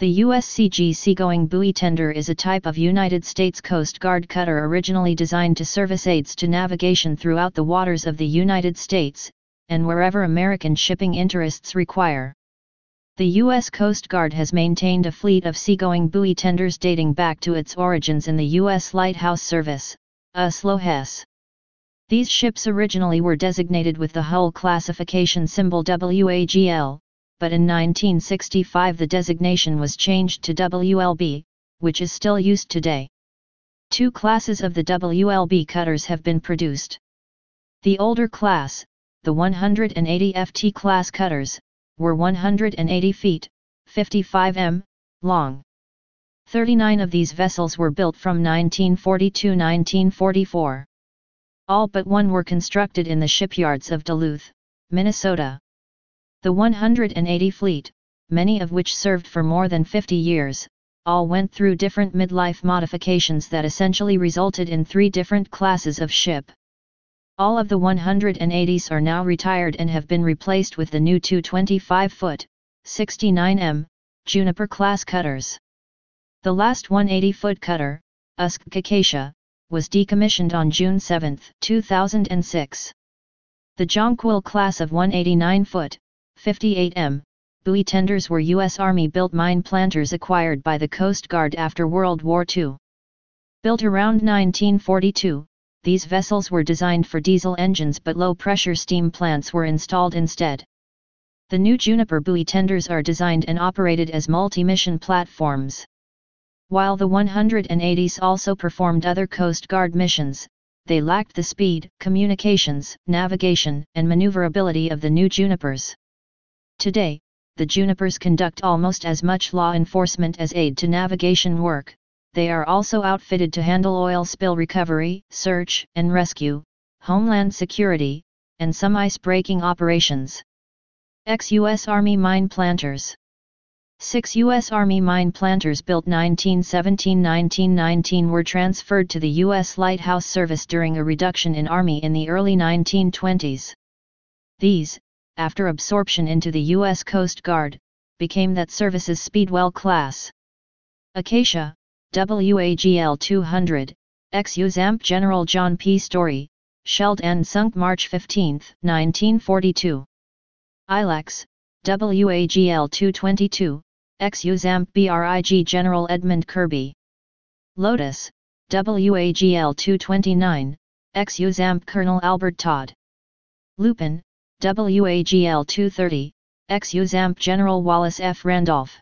The USCG Seagoing Buoy Tender is a type of United States Coast Guard cutter originally designed to service aids to navigation throughout the waters of the United States, and wherever American shipping interests require. The U.S. Coast Guard has maintained a fleet of seagoing buoy tenders dating back to its origins in the U.S. Lighthouse Service, uh, USLOHS. These ships originally were designated with the hull classification symbol WAGL, but in 1965 the designation was changed to WLB, which is still used today. Two classes of the WLB cutters have been produced. The older class, the 180 FT class cutters, were 180 feet, 55 m, long. 39 of these vessels were built from 1940-1944. All but one were constructed in the shipyards of Duluth, Minnesota. The 180 fleet, many of which served for more than 50 years, all went through different midlife modifications that essentially resulted in three different classes of ship. All of the 180s are now retired and have been replaced with the new 225-foot, 69M, Juniper-class cutters. The last 180-foot cutter, Usk Acacia, was decommissioned on June 7, 2006. The Jonquil class of 189-foot, 58M, buoy tenders were U.S. Army-built mine planters acquired by the Coast Guard after World War II. Built around 1942, these vessels were designed for diesel engines but low-pressure steam plants were installed instead. The new Juniper buoy tenders are designed and operated as multi-mission platforms. While the 180s also performed other Coast Guard missions, they lacked the speed, communications, navigation, and maneuverability of the new Junipers. Today, the Junipers conduct almost as much law enforcement as aid to navigation work, they are also outfitted to handle oil spill recovery, search and rescue, homeland security, and some ice-breaking operations. Ex-U.S. Army Mine Planters Six U.S. Army mine planters built 1917-1919 were transferred to the U.S. Lighthouse Service during a reduction in Army in the early 1920s. These, after absorption into the U.S. Coast Guard, became that service's Speedwell class. Acacia, WAGL 200, ex-USAMP General John P. Story, shelled and sunk March 15, 1942. Ilex, WAGL 222, ex-USAMP BRIG General Edmund Kirby. Lotus, WAGL 229, ex-USAMP Colonel Albert Todd. Lupin, WAGL 230, ex-USAMP General Wallace F. Randolph.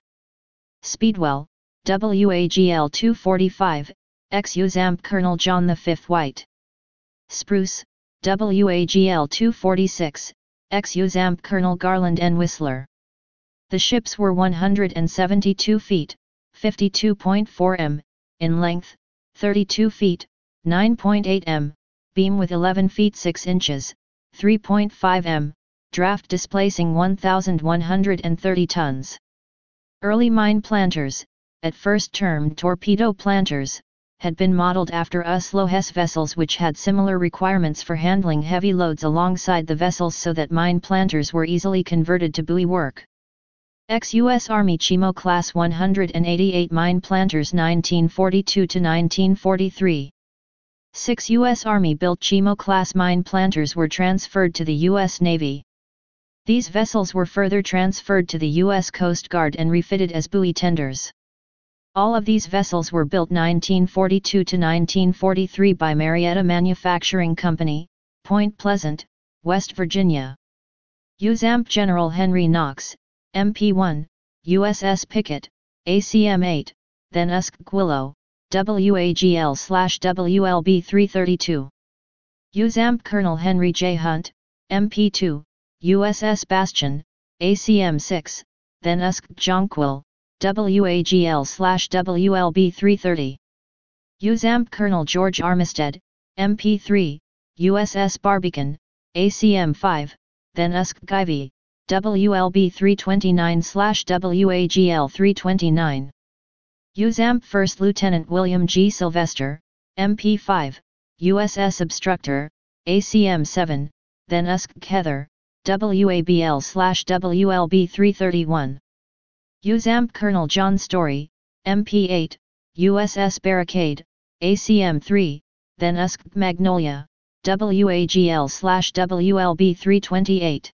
Speedwell, WAGL 245, ex-USAMP Colonel John V. White. Spruce, WAGL 246, ex-USAMP Colonel Garland N. Whistler. The ships were 172 feet, 52.4 m, in length, 32 feet, 9.8 m, beam with 11 feet 6 inches, 3.5 m, draft displacing 1,130 tons. Early mine planters, at first termed torpedo planters, had been modeled after USLOHS vessels which had similar requirements for handling heavy loads alongside the vessels so that mine planters were easily converted to buoy work. Ex-U.S. Army Chimo Class 188 Mine Planters 1942-1943 Six U.S. Army-built Chimo Class mine planters were transferred to the U.S. Navy. These vessels were further transferred to the U.S. Coast Guard and refitted as buoy tenders. All of these vessels were built 1942 to 1943 by Marietta Manufacturing Company, Point Pleasant, West Virginia. USAMP General Henry Knox, MP1, USS Pickett, ACM-8, then Usquillo, WAGL-WLB 332. USAMP Colonel Henry J. Hunt, MP2, USS Bastion, ACM-6, then Usk Jonquil, WAGL slash WLB 330. USAMP Colonel George Armistead, MP3, USS Barbican, ACM 5, then USK Guyvey, WLB 329 slash WAGL 329. USAMP First Lieutenant William G. Sylvester, MP5, USS Obstructor, ACM 7, then USK Heather, WAGL/WLB 331. USAMP Colonel John Story, MP8, USS Barricade, ACM3, then USC Magnolia, WAGL slash WLB 328.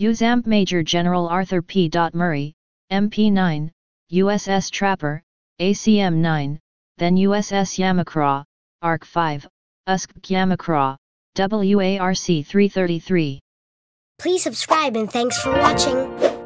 USAMP Major General Arthur P. Murray, MP9, USS Trapper, ACM9, then USS Yamacraw, ARC 5, USC Yamacraw, WARC 333. Please subscribe and thanks for watching.